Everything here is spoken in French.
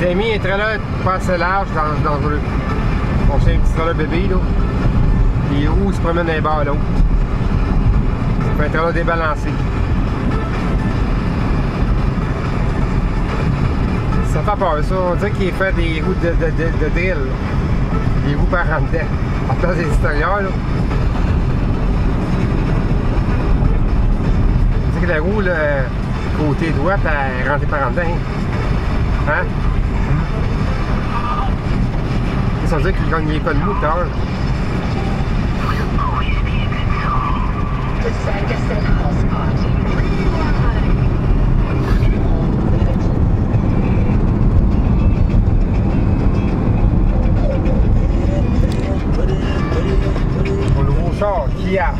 les amis un trailer pas assez large, dans, dangereux. On fait un petit trailer bébé, là. Puis où se promène d'un bord à l'autre. Fait un trailer débalancé. Ça fait peur, ça. On dirait qu'il fait des roues de, de, de, drill. Des roues par en dedans. En place des extérieurs, là. Que la roue, côté droite, elle est rentrée par en. Hein? ça veut dire qu'il ne gagnait pas de moteur. On le nouveau char, Kia.